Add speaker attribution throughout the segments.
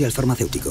Speaker 1: industrial farmacéutico.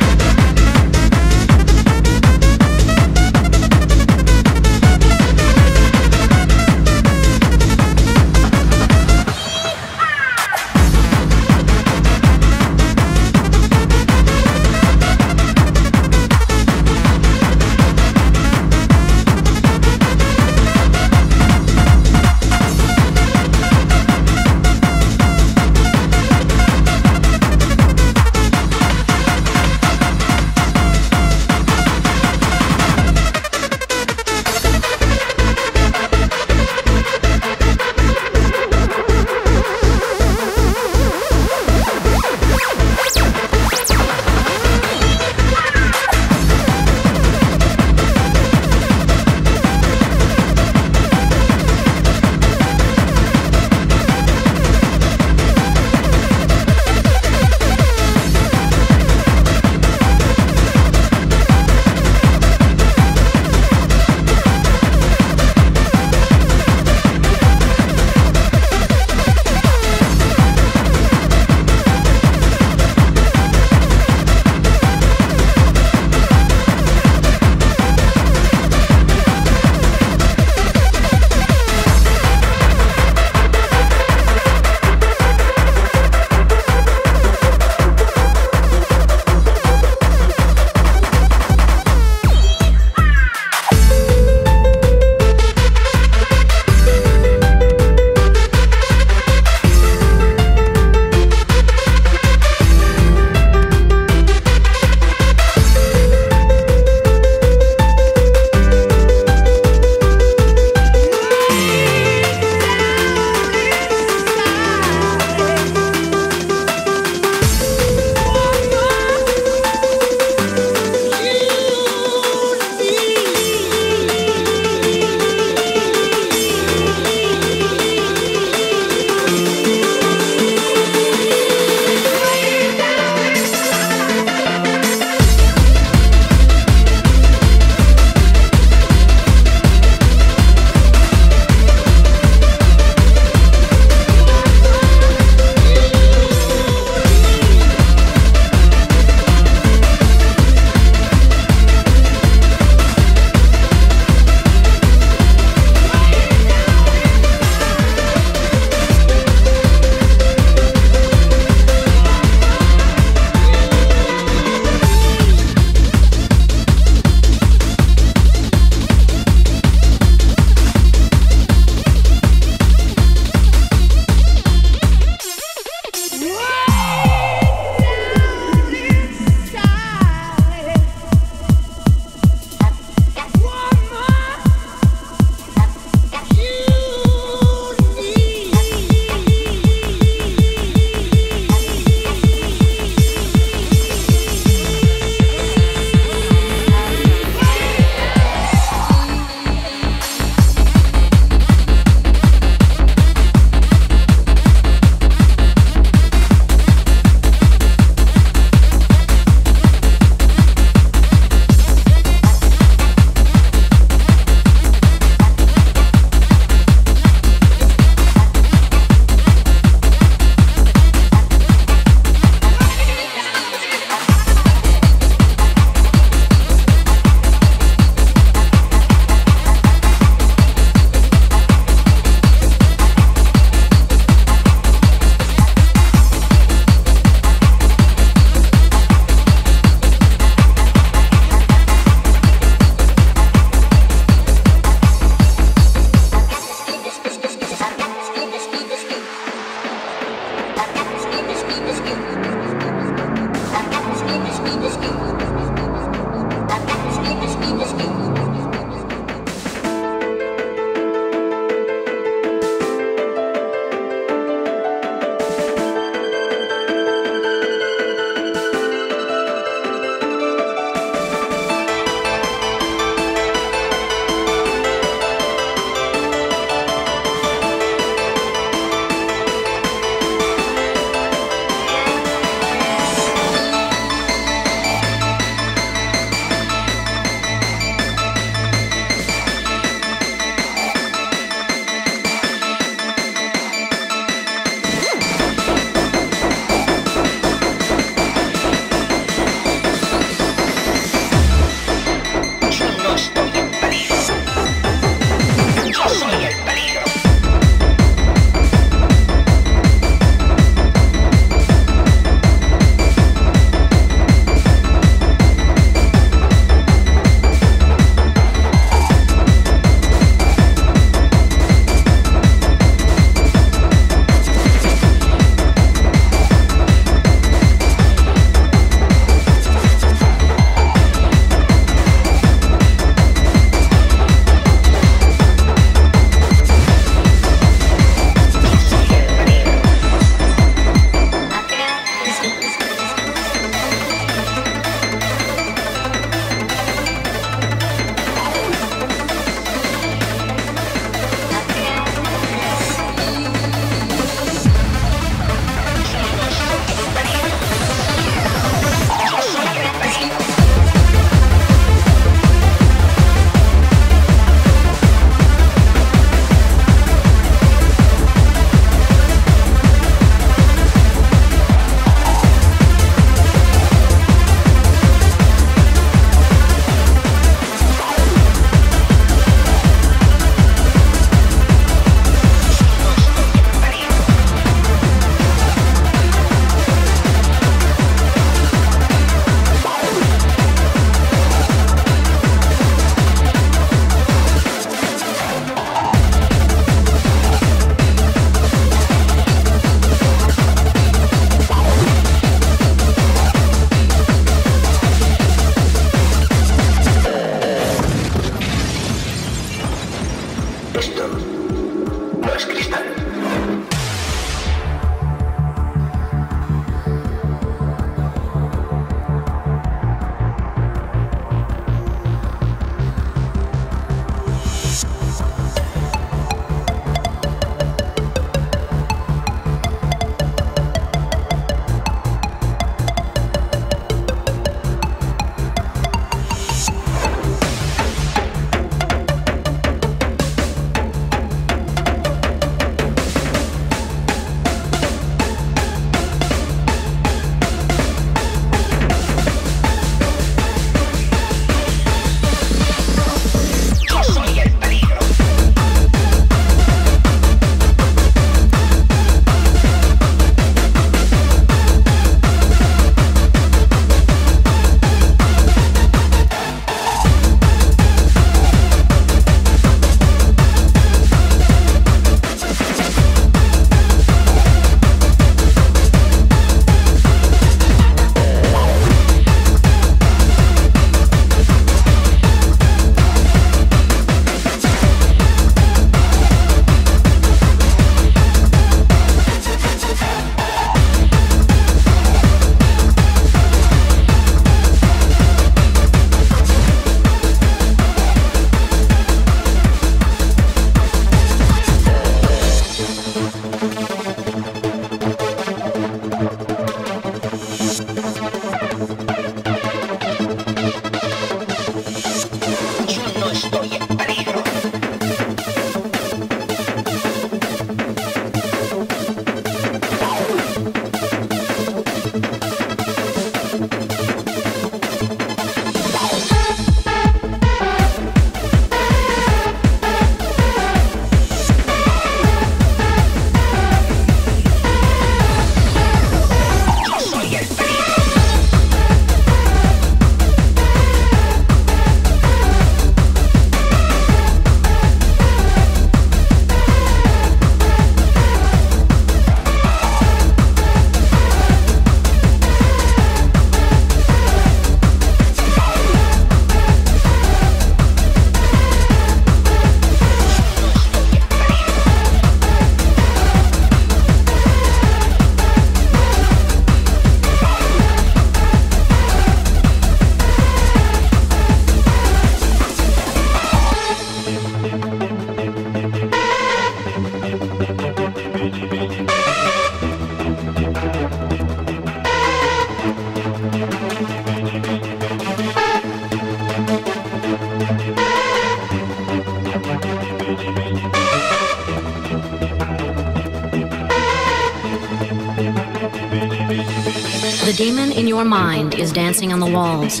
Speaker 2: Your mind is dancing on the walls,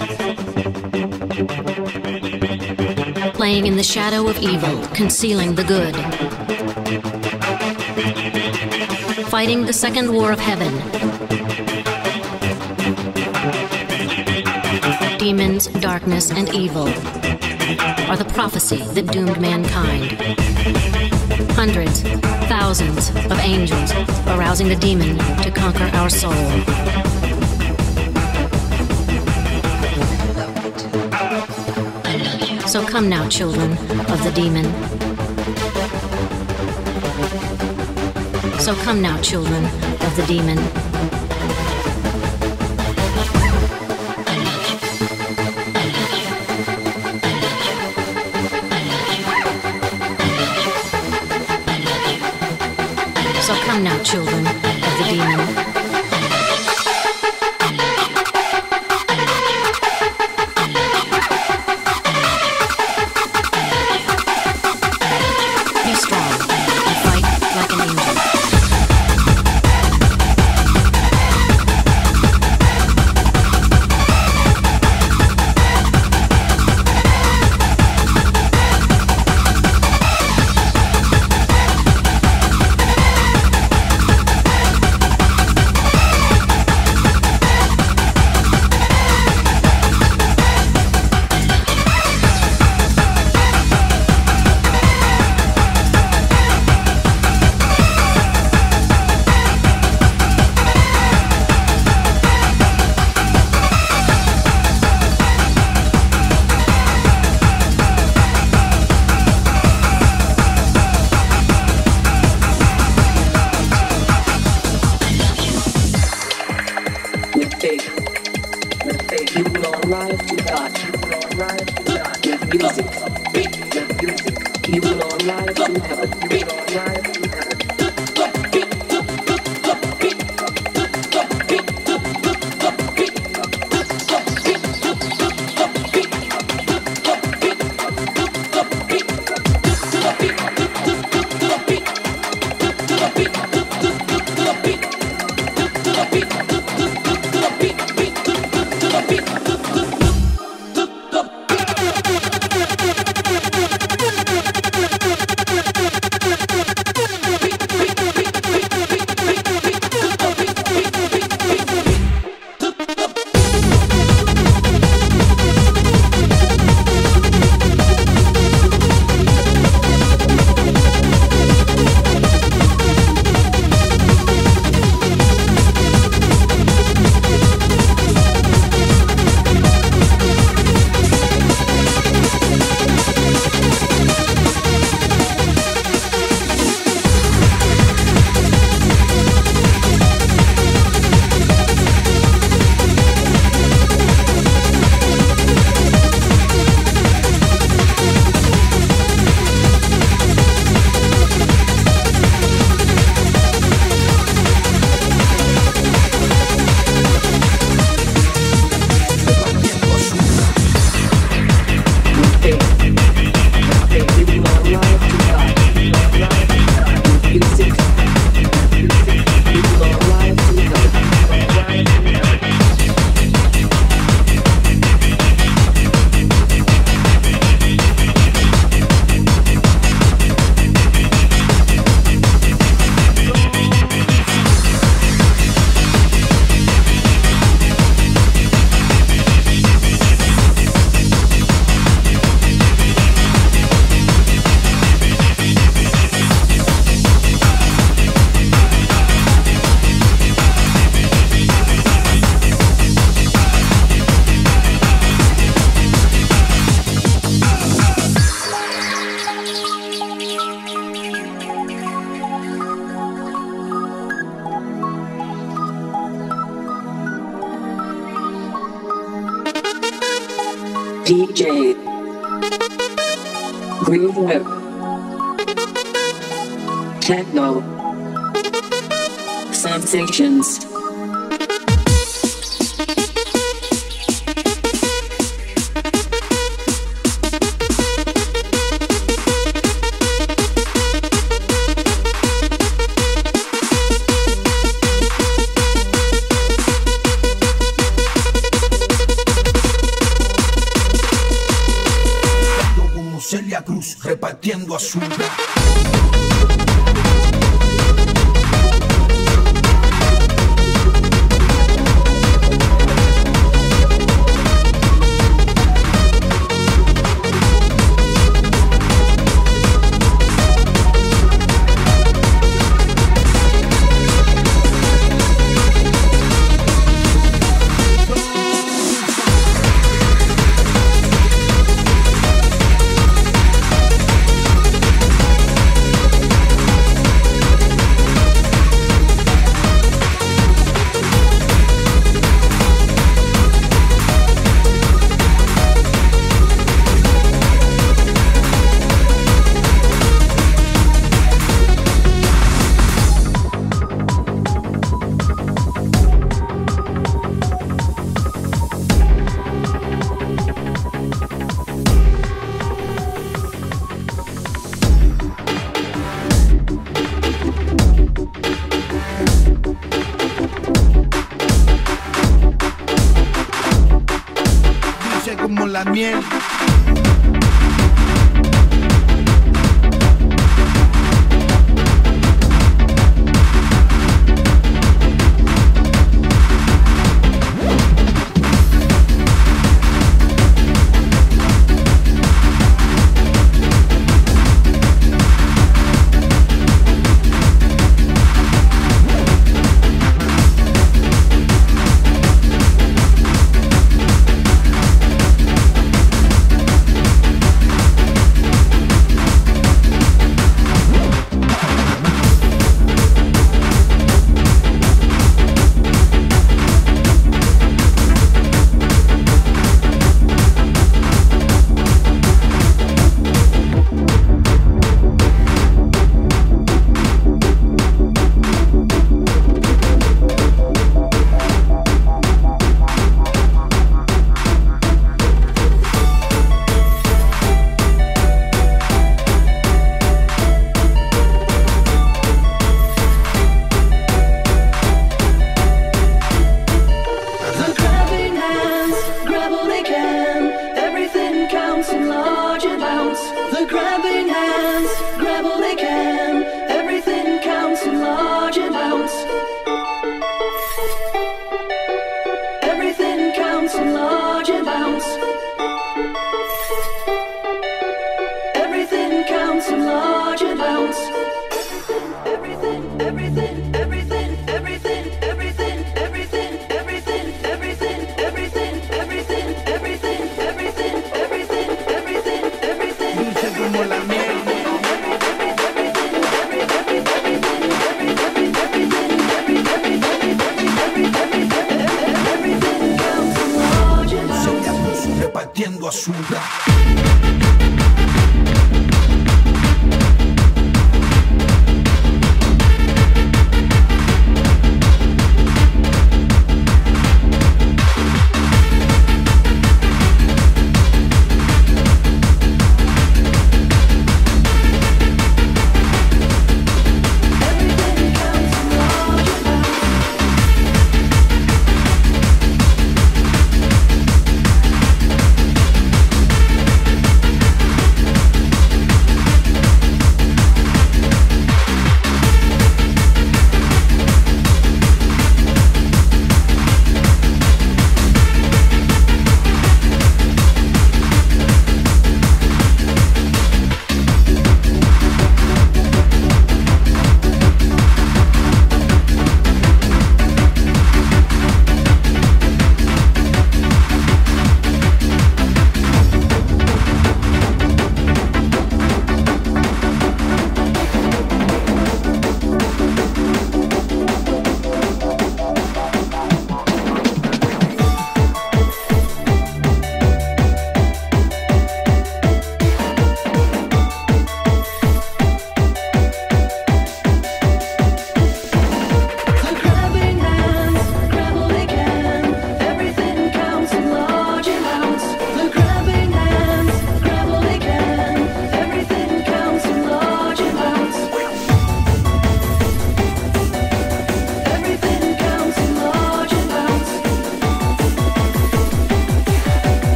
Speaker 2: playing in the shadow of evil, concealing the good, fighting the second war of heaven. Demons, darkness, and evil are the prophecy that doomed mankind. Hundreds, thousands of angels arousing the demon to conquer our soul. So come now, children of the demon. So come now, children of the demon. So come now, children of the demon.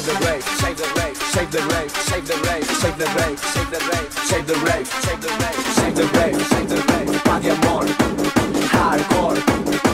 Speaker 3: save the rave, save the rave, save the rave, save the rave, save the rave, save the rave, save the rave, save the rave, save the rave, save the rave, party amor, hardcore.